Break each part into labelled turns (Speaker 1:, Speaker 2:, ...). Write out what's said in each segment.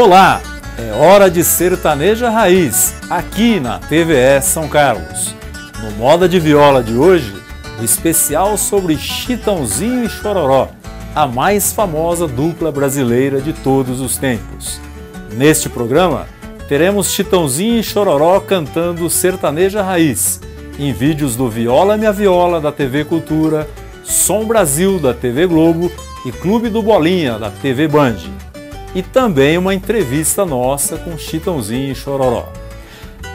Speaker 1: Olá, é hora de sertaneja raiz, aqui na TVE São Carlos. No Moda de Viola de hoje, o especial sobre Chitãozinho e Chororó, a mais famosa dupla brasileira de todos os tempos. Neste programa, teremos Chitãozinho e Chororó cantando sertaneja raiz, em vídeos do Viola Minha Viola da TV Cultura, Som Brasil da TV Globo e Clube do Bolinha da TV Band e também uma entrevista nossa com Chitãozinho e Chororó.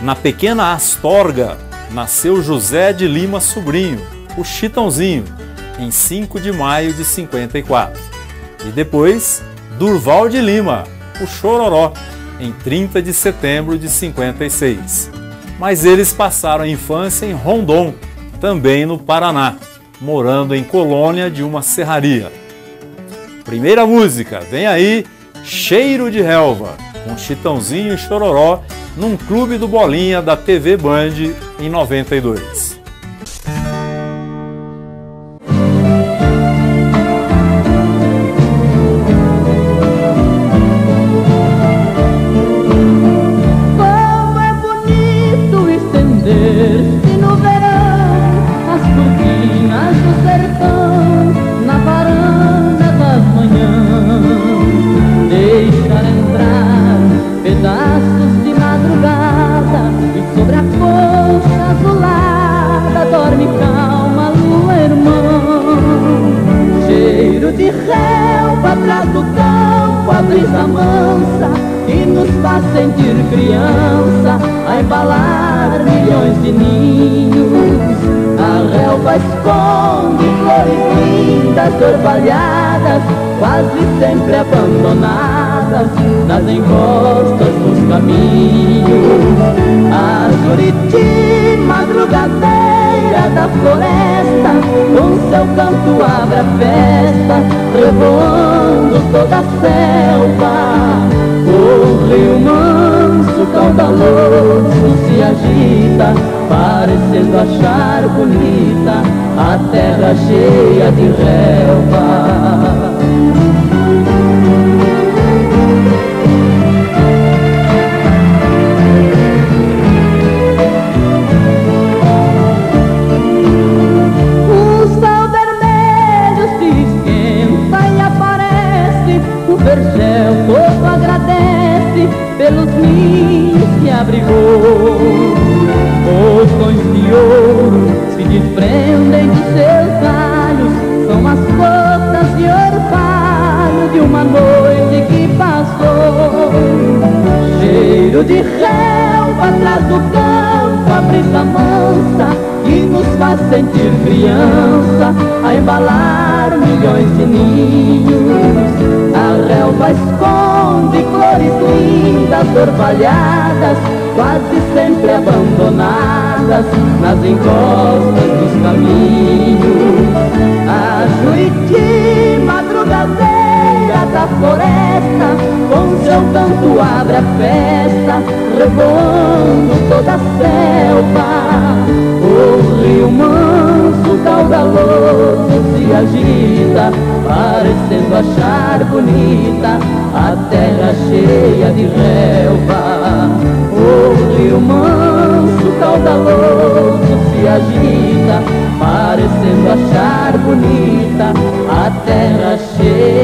Speaker 1: Na pequena Astorga nasceu José de Lima Sobrinho, o Chitãozinho, em 5 de maio de 54. E depois Durval de Lima, o Chororó, em 30 de setembro de 56. Mas eles passaram a infância em Rondon, também no Paraná, morando em colônia de uma serraria. Primeira música, vem aí Cheiro de Relva, com Chitãozinho e Chororó, num clube do Bolinha da TV Band em 92.
Speaker 2: Orvalhadas, quase sempre abandonadas, nas encostas dos caminhos. A Juriti, madrugadeira da floresta, com seu canto abre a festa, revoando toda a selva. Rio manso, caudaloso, se agita, parecendo achar bonita a terra cheia de relva. Sonhos de ouro se desprendem dos seus galhos, são as gotas de orvalho de uma noite que passou. Cheiro de relva atrás do campo, a brisa mansa que nos faz sentir criança, a embalar milhões de ninhos. A relva esconde flores lindas, orvalhadas, quase sempre abandonadas nas encostas dos caminhos. A Juiti, madrugadeira da floresta, com seu canto abre a festa, revoando toda a selva. O rio manso, caudaloso, se agita, parecendo achar bonita a terra cheia de relva. O rio manso, caudaloso, se agita, parecendo achar bonita a terra cheia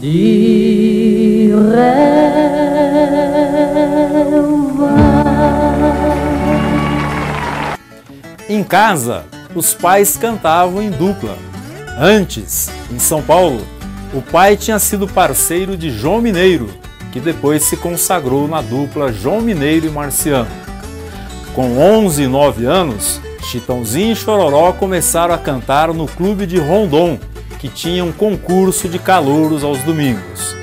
Speaker 2: de relva.
Speaker 1: Em casa, os pais cantavam em dupla. Antes, em São Paulo, o pai tinha sido parceiro de João Mineiro, que depois se consagrou na dupla João Mineiro e Marciano. Com 11 e 9 anos, Chitãozinho e Chororó começaram a cantar no clube de Rondon, que tinha um concurso de calouros aos domingos.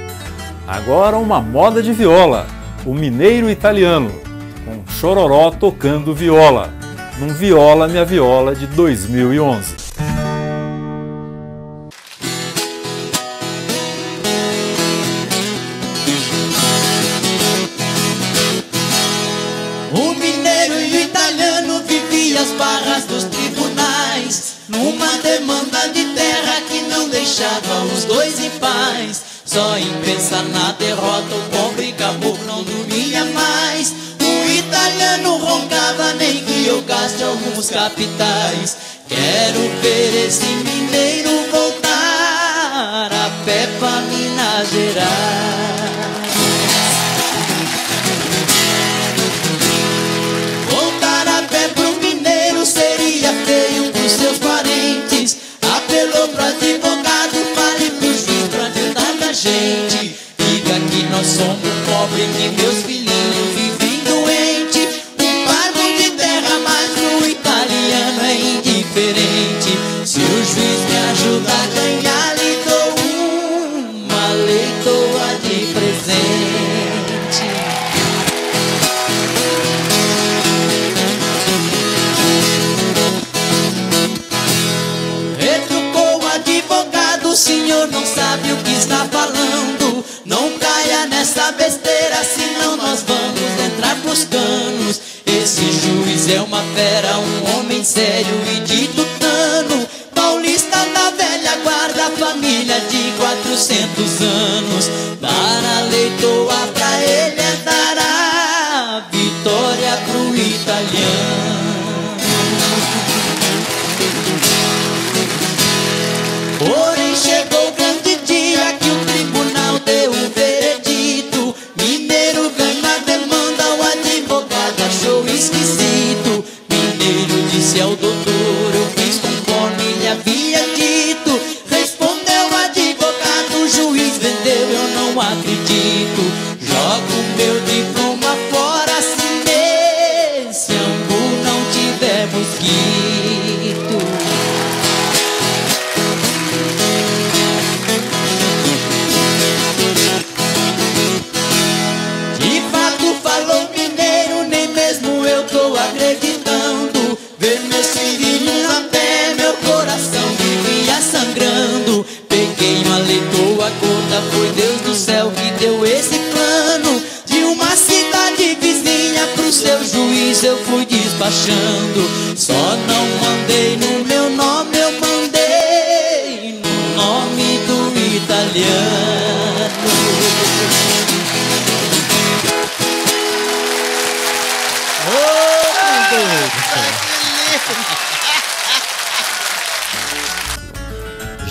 Speaker 1: Agora uma moda de viola, o Mineiro Italiano, com Chororó tocando viola num Viola Minha Viola de 2011.
Speaker 3: O mineiro e o italiano viviam as barras dos tribunais, numa demanda de terra que não deixava
Speaker 2: os dois em paz. Só em pensar na derrota o pobre caboclo não dormia mais. O italiano roncava nem eu gaste alguns capitais. Quero ver esse mineiro voltar a pé pra Minas Gerais. Voltar a pé pro mineiro seria feio pros seus parentes. Apelou pro advogado, fale pro juiz pra ajudar a gente. Diga que nós somos pobres, que meus filhinhos 400 anos. Dar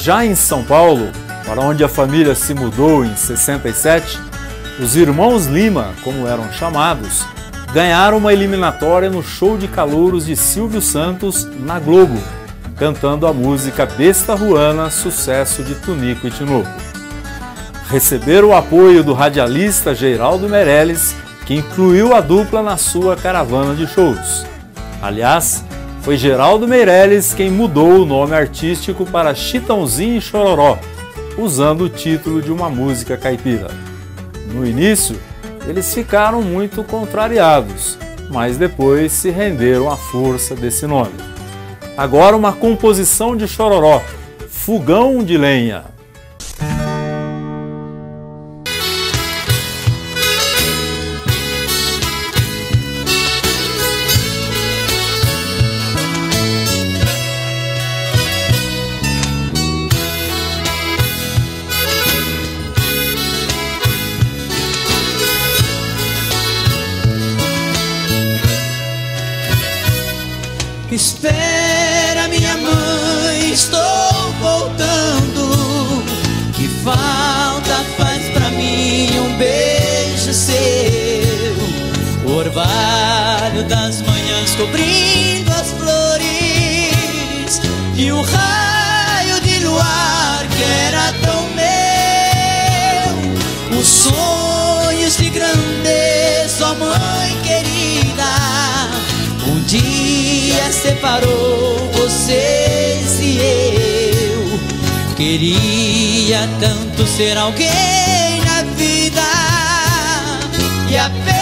Speaker 1: Já em São Paulo, para onde a família se mudou em 67, os irmãos Lima, como eram chamados, ganharam uma eliminatória no show de calouros de Silvio Santos na Globo, cantando a música Besta Ruana, sucesso de Tunico e Tinoco. Receberam o apoio do radialista Geraldo Meirelles, que incluiu a dupla na sua caravana de shows. Aliás, foi Geraldo Meirelles quem mudou o nome artístico para Chitãozinho e Chororó, usando o título de uma música caipira. No início, eles ficaram muito contrariados, mas depois se renderam à força desse nome. Agora uma composição de Chororó, Fogão de Lenha.
Speaker 2: Orvalho das manhãs cobrindo as flores e o raio de luar que era tão meu. Os sonhos de grandeza, mãe querida. Um dia separou vocês e eu. Queria tanto ser alguém na vida e apenas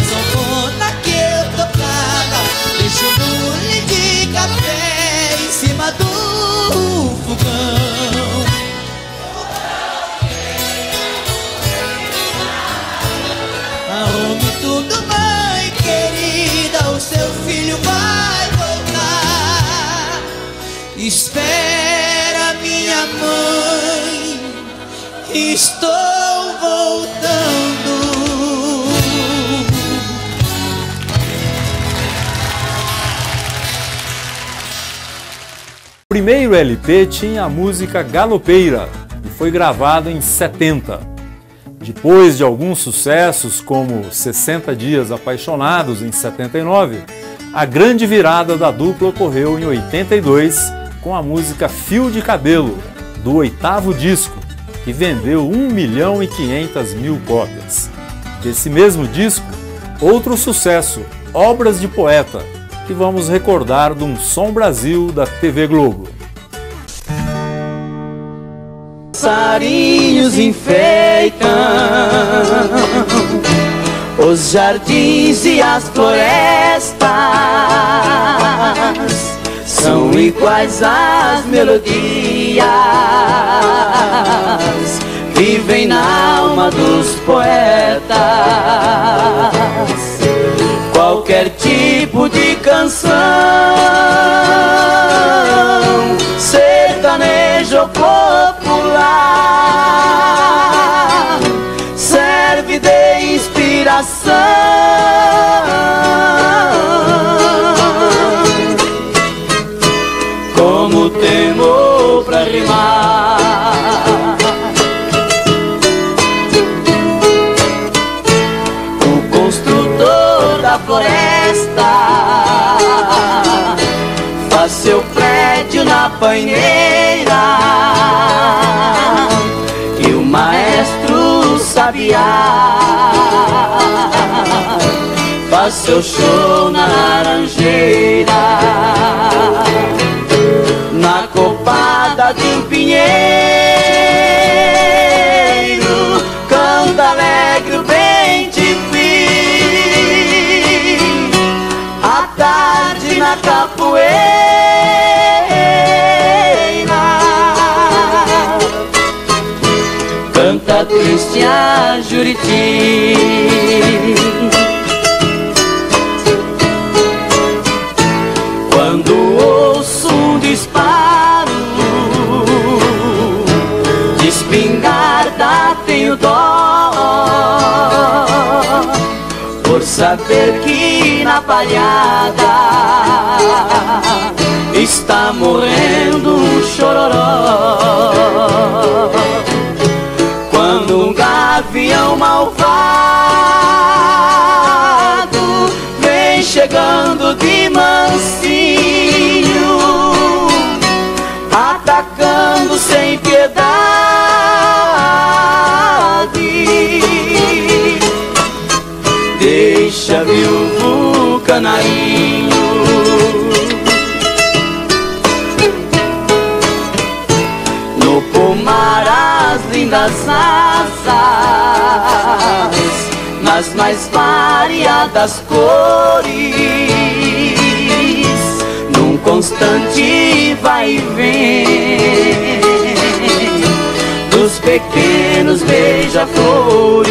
Speaker 2: e a
Speaker 1: primeiro LP tinha a música Galopeira e foi gravado em 70. Depois de alguns sucessos, como 60 Dias Apaixonados em 79, a grande virada da dupla ocorreu em 82 com a música Fio de Cabelo, do oitavo disco, que vendeu 1 milhão e 500 mil cópias. Desse mesmo disco, outro sucesso, Obras de Poeta, que vamos recordar de um Som Brasil da TV Globo.
Speaker 2: passarinhos enfeitam os jardins e as florestas. São iguais às melodias, vivem na alma dos poetas. Qualquer tipo de canção sertanejo popular serve de inspiração. Como temor pra rimar. Floresta. Faz seu prédio na banheira. E o maestro sabiá faz seu show na laranjeira. Na copada de um pinheiro triste a Juriti. Quando ouço um disparo de espingarda tenho dó. Por saber que na palhada está morrendo um chororó gavião malvado vem chegando de mansinho, atacando sem piedade. Deixa viúvo canarinho no pomar as lindas asas, mais variadas cores, num constante vai e vem dos pequenos beija-flores,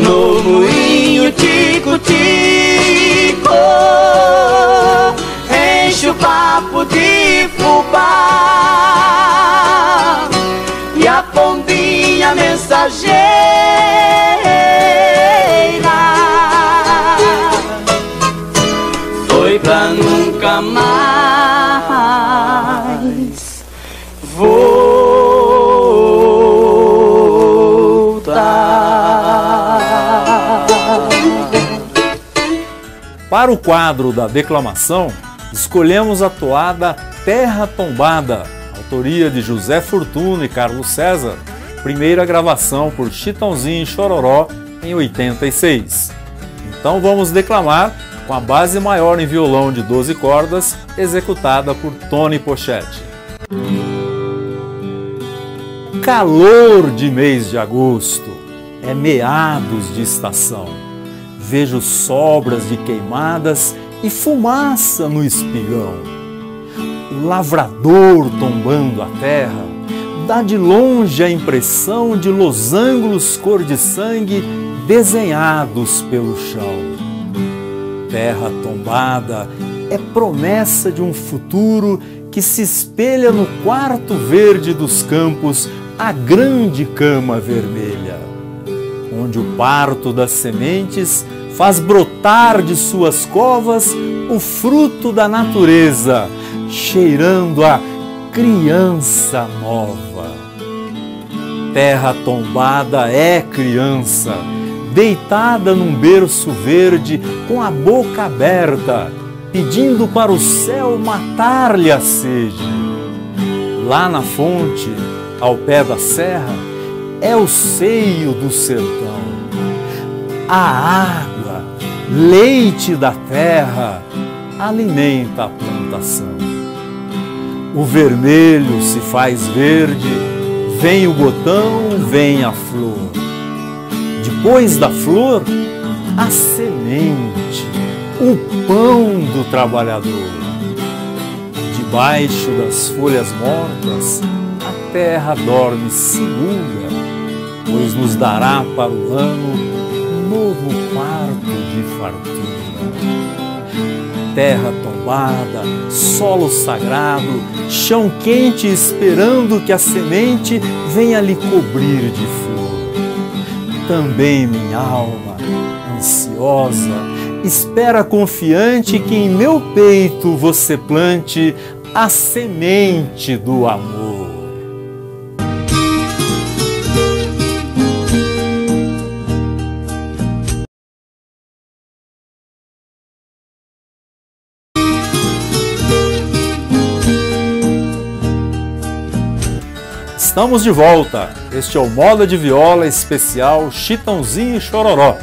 Speaker 2: no moinho tico-tico
Speaker 1: Para o quadro da declamação, escolhemos a toada Terra Tombada, autoria de José Fortuna e Carlos César, primeira gravação por Chitãozinho e Chororó em 86. Então vamos declamar com a base maior em violão de 12 cordas, executada por Tony Pochetti. Calor de mês de agosto, é meados de estação. Vejo sobras de queimadas e fumaça no espigão. O lavrador tombando a terra dá de longe a impressão de losangos cor de sangue desenhados pelo chão. Terra tombada é promessa de um futuro que se espelha no quarto verde dos campos a grande cama vermelha, onde o parto das sementes faz brotar de suas covas o fruto da natureza, cheirando a criança nova. Terra tombada é criança, deitada num berço verde com a boca aberta, pedindo para o céu matar-lhe a sede. Lá na fonte, ao pé da serra, é o seio do sertão. A água, leite da terra, alimenta a plantação. O vermelho se faz verde, vem o botão, vem a flor. Depois da flor, a semente, o pão do trabalhador. Debaixo das folhas mortas, a terra dorme segura, pois nos dará para o ano novo quarto de fartura terra tombada, solo sagrado, chão quente esperando que a semente venha lhe cobrir de flor. Também minha alma, ansiosa, espera confiante que em meu peito você plante a semente do amor. Estamos de volta. Este é o Moda de Viola especial Chitãozinho e Chororó.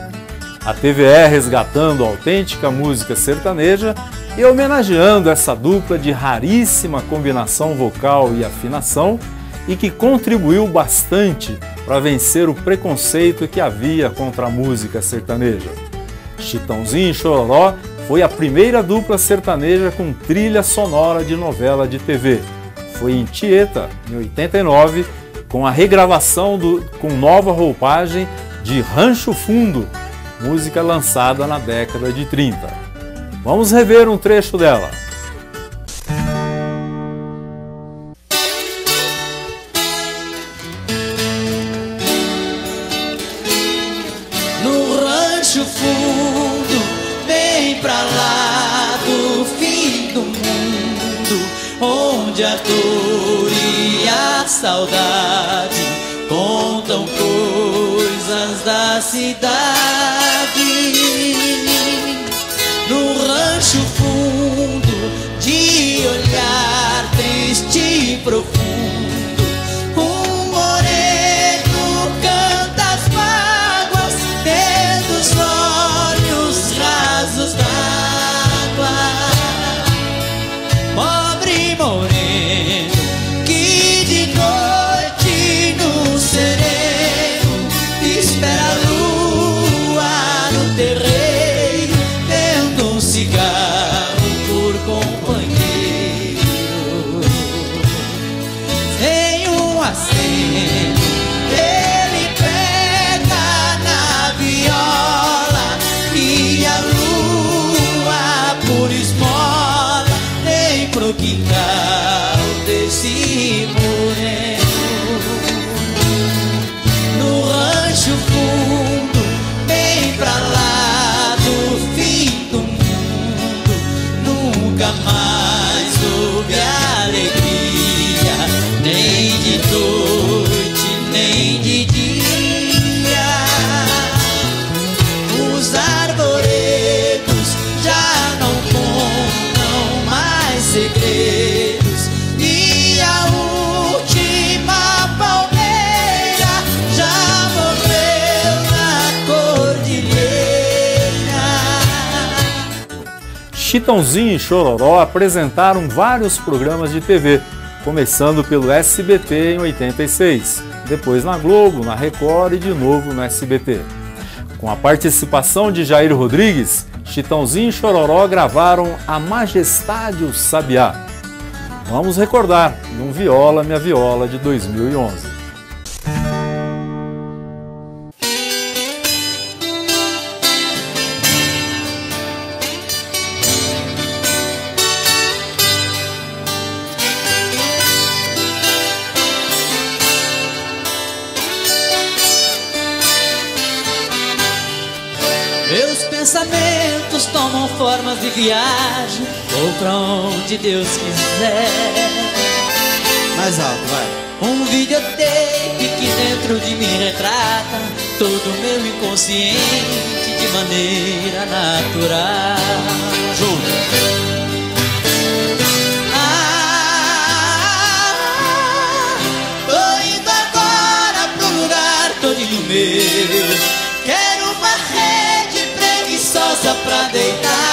Speaker 1: A TVE resgatando a autêntica música sertaneja e homenageando essa dupla de raríssima combinação vocal e afinação e que contribuiu bastante para vencer o preconceito que havia contra a música sertaneja. Chitãozinho e Chororó foi a primeira dupla sertaneja com trilha sonora de novela de TV foi em Tieta, em 89, com a regravação do, com nova roupagem de Rancho Fundo, música lançada na década de 30. Vamos rever um trecho dela.
Speaker 2: Cidade.
Speaker 1: Chitãozinho e Chororó apresentaram vários programas de TV, começando pelo SBT em 86, depois na Globo, na Record e de novo no SBT. Com a participação de Jair Rodrigues, Chitãozinho e Chororó gravaram A Majestade o Sabiá. Vamos recordar, num Viola Minha Viola de 2011.
Speaker 2: De viagem Vou pra onde Deus quiser
Speaker 4: Mais alto, vai.
Speaker 2: Um videotape que dentro de mim retrata Todo meu inconsciente de maneira natural
Speaker 4: Junto.
Speaker 2: Ah, meu. Quero uma rede preguiçosa pra deitar.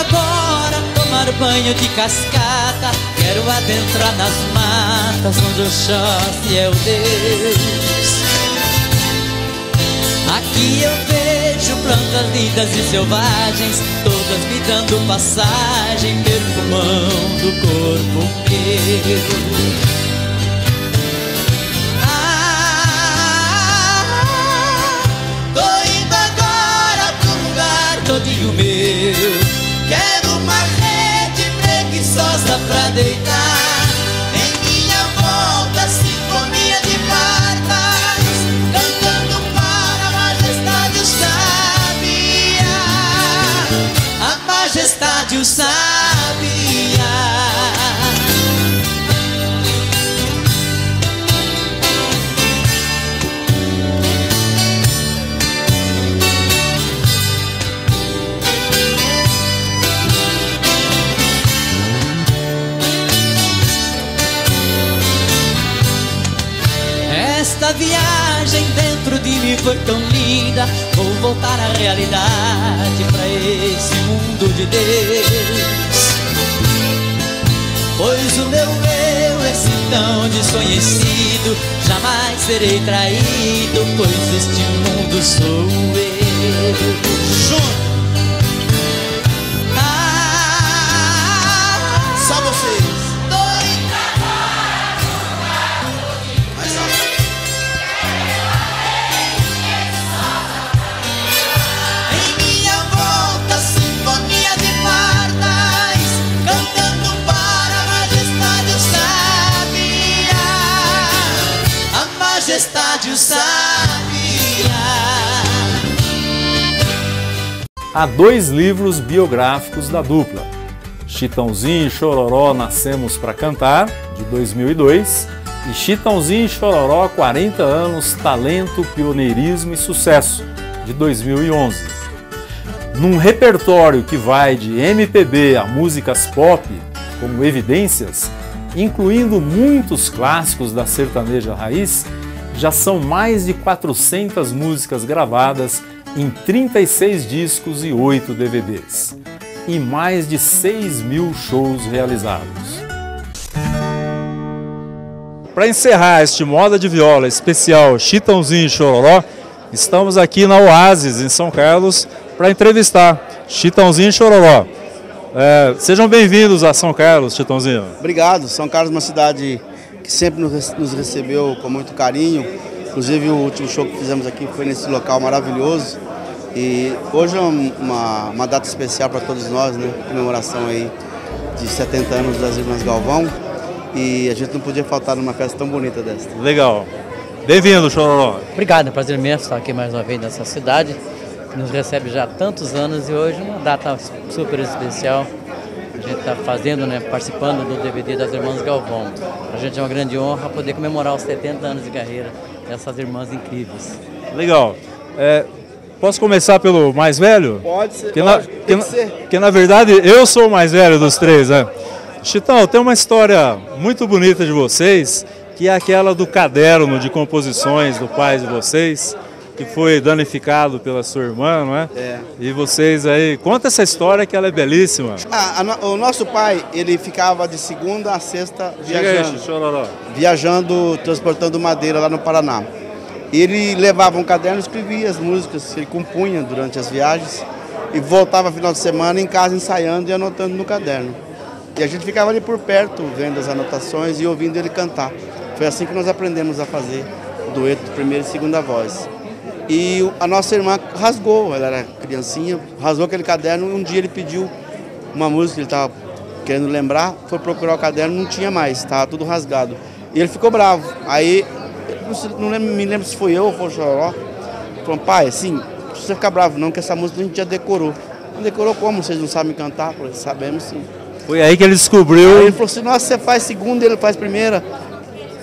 Speaker 2: Agora tomar banho de cascata. Quero adentrar nas matas onde Oxóssi é o Deus. Aqui eu vejo plantas lindas e selvagens Todas me dando passagem Perfumando o corpo meu Ah, Tô indo agora pro lugar todinho meu deitar. Em minha volta, sinfonia de pardais Cantando para a majestade o sabia A majestade o sabia foi tão linda Vou voltar à realidade pra esse mundo de Deus Pois o meu eu é assim tão desconhecido Jamais serei traído Pois este mundo sou eu
Speaker 4: Junto.
Speaker 1: Há dois livros biográficos da dupla: Chitãozinho e Chororó Nascemos para Cantar, de 2002, e Chitãozinho e Chororó 40 anos Talento, Pioneirismo e Sucesso, de 2011. Num repertório que vai de MPB a músicas pop, como Evidências, incluindo muitos clássicos da sertaneja raiz, já são mais de 400 músicas gravadas em 36 discos e 8 DVDs, e mais de 6 mil shows realizados. Para encerrar este Moda de Viola especial Chitãozinho e Chororó, estamos aqui na Oasis, em São Carlos, para entrevistar Chitãozinho e Chororó. É, sejam bem-vindos a São Carlos, Chitãozinho.
Speaker 4: Obrigado. São Carlos é uma cidade que sempre nos nos recebeu com muito carinho. Inclusive o último show que fizemos aqui foi nesse local maravilhoso. E hoje é um- uma, uma data especial para todos nós, né? Comemoração aí de 70 anos das Irmãs Galvão. E a gente não podia faltar numa festa tão bonita dessa.
Speaker 1: Legal. Bem-vindo, Chororó.
Speaker 5: Obrigado, é um prazer imenso estar aqui mais uma vez nessa cidade, que nos recebe já há tantos anos e hoje uma data super especial. A gente está fazendo, né, participando do DVD das Irmãs Galvão. A gente é uma grande honra poder comemorar os 70 anos de carreira dessas irmãs incríveis.
Speaker 1: Legal. É, Posso começar pelo mais velho?
Speaker 4: Pode ser,
Speaker 1: Porque na,
Speaker 4: lógico,
Speaker 1: na-
Speaker 4: que ser.
Speaker 1: porque, na verdade eu sou o mais velho dos três, né? Chitão, tem uma história muito bonita de vocês, que é aquela do caderno de composições do pai de vocês, que foi danificado pela sua irmã, não é?
Speaker 4: É.
Speaker 1: E vocês aí, conta essa história que ela é belíssima.
Speaker 4: Ah, a o nosso pai, ele ficava de segunda a sexta
Speaker 1: Chega aí,
Speaker 4: viajando. viajando, transportando madeira lá no Paraná. Ele levava um caderno e escrevia as músicas que ele compunha durante as viagens e voltava final de semana em casa ensaiando e anotando no caderno. E a gente ficava ali por perto vendo as anotações e ouvindo ele cantar. Foi assim que nós aprendemos a fazer o dueto de primeira e segunda voz. E a nossa irmã rasgou, ela era criancinha, rasgou aquele caderno e um dia ele pediu uma música que ele estava querendo lembrar, foi procurar o caderno, não tinha mais, estava tudo rasgado. E ele ficou bravo. Aí, não, lembro- me lembro se foi eu ou foi o Choró, falou, pai, assim, não precisa ficar bravo não, que essa música a gente já decorou. Não decorou como? Vocês não sabem cantar? Falei, sabemos sim.
Speaker 1: Foi aí que ele
Speaker 4: Aí
Speaker 1: descobriu.
Speaker 4: ele falou assim, nossa, você faz segunda e ele faz primeira.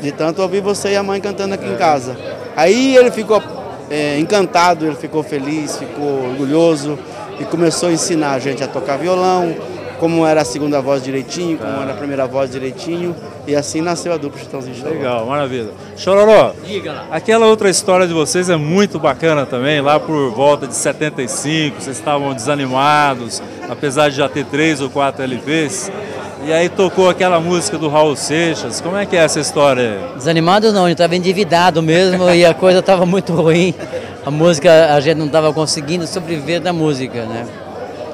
Speaker 4: De tanto ouvir você e a mãe cantando aqui em casa. Aí ele ficou é, encantado, ele ficou feliz, ficou orgulhoso e começou a ensinar a gente a tocar violão, como era a segunda voz direitinho, como era a primeira voz direitinho. E assim nasceu a dupla Chitãozinho de.
Speaker 1: Legal, maravilha. Chororó,
Speaker 5: Diga lá.
Speaker 1: aquela outra história de vocês é muito bacana também. Lá por volta de 75, vocês estavam desanimados, apesar de já ter três ou quatro LPs. E aí tocou aquela música do Raul Seixas. Como é que é essa história?
Speaker 5: Desanimado não, gente estava endividado mesmo e a coisa estava muito ruim. A música, a gente não estava conseguindo sobreviver da música, né?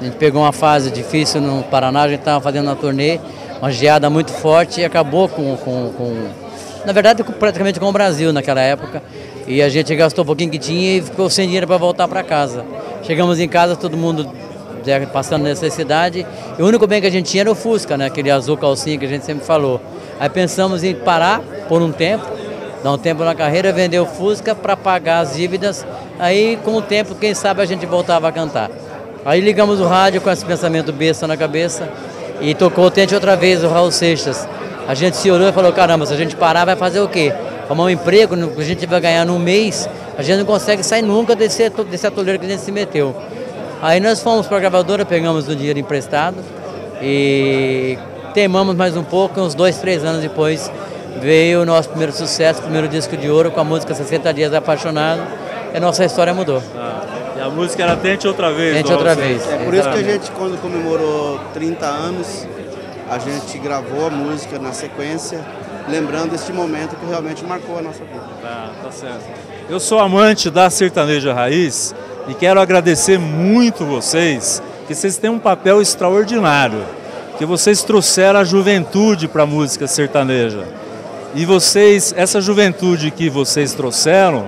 Speaker 5: A gente pegou uma fase difícil no Paraná, a gente estava fazendo uma turnê, uma geada muito forte e acabou com, com, com- na verdade, praticamente com o Brasil naquela época. E a gente gastou um pouquinho que tinha e ficou sem dinheiro para voltar para casa. Chegamos em casa, todo mundo passando necessidade. E o único bem que a gente tinha era o Fusca, né? Aquele azul calcinha que a gente sempre falou. Aí pensamos em parar por um tempo, dar um tempo na carreira, vender o Fusca para pagar as dívidas. Aí, com o tempo, quem sabe a gente voltava a cantar. Aí ligamos o rádio com esse pensamento besta na cabeça e tocou Tente Outra Vez o Raul Seixas. A gente se olhou e falou, caramba, se a gente parar vai fazer o quê? Arrumar um emprego, no- que a gente vai ganhar num mês, a gente não consegue sair nunca desse, desse atoleiro que a gente se meteu. Aí nós fomos para a gravadora, pegamos o dinheiro emprestado e teimamos mais um pouco, uns dois, três anos depois veio o nosso primeiro sucesso, primeiro disco de ouro com a música 60 Dias Apaixonado e a nossa história mudou.
Speaker 1: E a música era Tente Outra Vez.
Speaker 5: Tente Outra. Vez.
Speaker 4: É por isso que a gente, quando comemorou 30 anos, a gente gravou a música na sequência, lembrando este momento que realmente marcou a nossa vida.
Speaker 1: Tá, tá certo. Eu sou amante da sertaneja raiz e quero agradecer muito vocês, que vocês têm um papel extraordinário, que vocês trouxeram a juventude para a música sertaneja. E vocês, essa juventude que vocês trouxeram,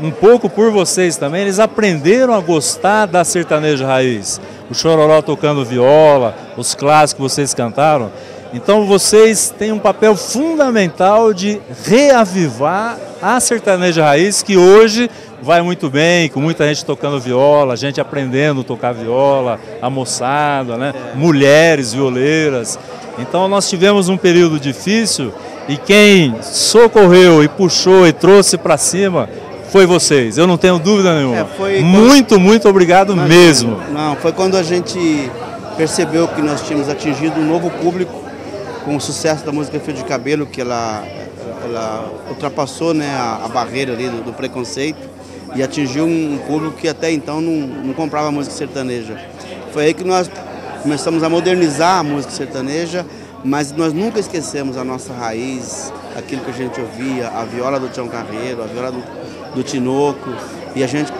Speaker 1: um pouco por vocês também, eles aprenderam a gostar da sertaneja raiz. O Chororó tocando viola, os clássicos que vocês cantaram. Então vocês têm um papel fundamental de reavivar a sertaneja raiz, que hoje vai muito bem, com muita gente tocando viola, gente aprendendo a tocar viola, a moçada, né? mulheres violeiras. Então nós tivemos um período difícil e quem socorreu e puxou e trouxe para cima foi vocês, eu não tenho dúvida nenhuma.
Speaker 4: É, foi
Speaker 1: Muito, muito obrigado mesmo.
Speaker 4: Não, foi quando a gente percebeu que nós tínhamos atingido um novo público com o sucesso da música Fio de Cabelo, que ela, ela ultrapassou né, a, a barreira ali do, do preconceito e atingiu um público que até então não, não comprava música sertaneja. Foi aí que nós começamos a modernizar a música sertaneja, mas nós nunca esquecemos a nossa raiz, aquilo que a gente ouvia, a viola do Tião Carreiro, a viola do, do Tinoco, e a gente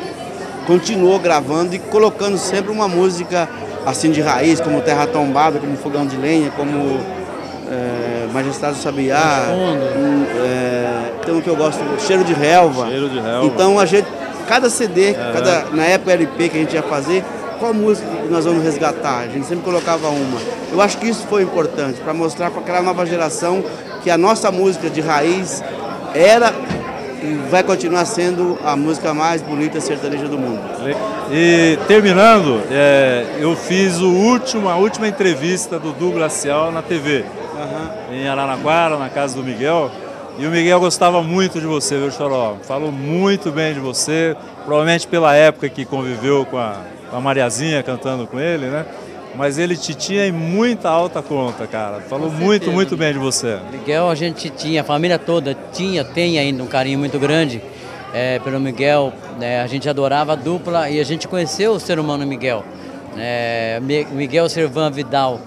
Speaker 4: continuou gravando e colocando sempre uma música assim de raiz, como Terra Tombada, como Fogão de Lenha, como é, Majestade do Sabiá, um, é, tem um que eu gosto, Cheiro de Relva.
Speaker 1: Cheiro de Relva.
Speaker 4: Então a gente, cada CD, cada, na época LP que a gente ia fazer, qual música nós vamos resgatar? A gente sempre colocava uma. Eu acho que isso foi importante, para mostrar para aquela nova geração que a nossa música de raiz era e vai continuar sendo a música mais bonita sertaneja do mundo.
Speaker 1: E terminando, é, eu fiz o último, a última entrevista do Du Glacial na TV, em Araraquara, na casa do Miguel. E o Miguel gostava muito de você, viu, Choró? Falou muito bem de você, provavelmente pela época que conviveu com a, com a Mariazinha cantando com ele, né? Mas ele te tinha em muita alta conta, cara. Falou muito, muito bem de você.
Speaker 5: Miguel, a gente tinha, a família toda tinha, tem ainda um carinho muito grande é, pelo Miguel. Né? A gente adorava a dupla e a gente conheceu o ser humano Miguel. É, Miguel Servan Vidal,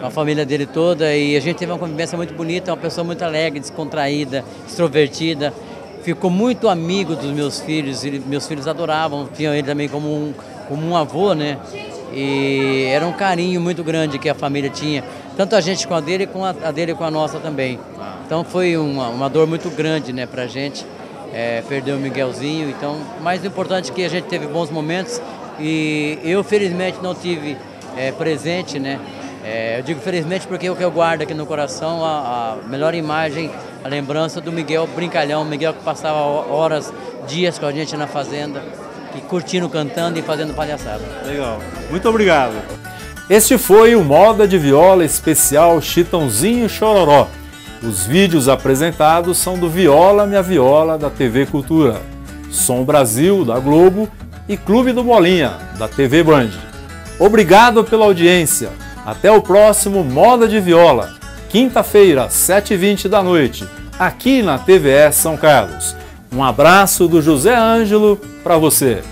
Speaker 5: com a família dele toda e a gente teve uma convivência muito bonita, uma pessoa muito alegre, descontraída, extrovertida. Ficou muito amigo dos meus filhos, e meus filhos adoravam, tinham ele também como um, como um avô, né? E era um carinho muito grande que a família tinha, tanto a gente com a dele, com a, a dele com a nossa também. Então foi uma, uma dor muito grande, né, pra gente, é, perder o Miguelzinho. Então, mais importante é que a gente teve bons momentos e eu felizmente não tive é, presente, né, é, eu digo felizmente porque o que eu guardo aqui no coração, a, a, melhor imagem, a lembrança do Miguel Brincalhão, Miguel que passava horas, dias com a gente na fazenda, e curtindo, cantando e fazendo palhaçada.
Speaker 1: Legal. Muito obrigado. Este foi o Moda de Viola especial Chitãozinho Chororó. Os vídeos apresentados são do Viola Minha Viola da TV Cultura, Som Brasil da Globo e Clube do Bolinha da TV Band. Obrigado pela audiência. Até o próximo Moda de Viola, quinta-feira, 7h20 da noite, aqui na TVS São Carlos. Um abraço do José Ângelo para você.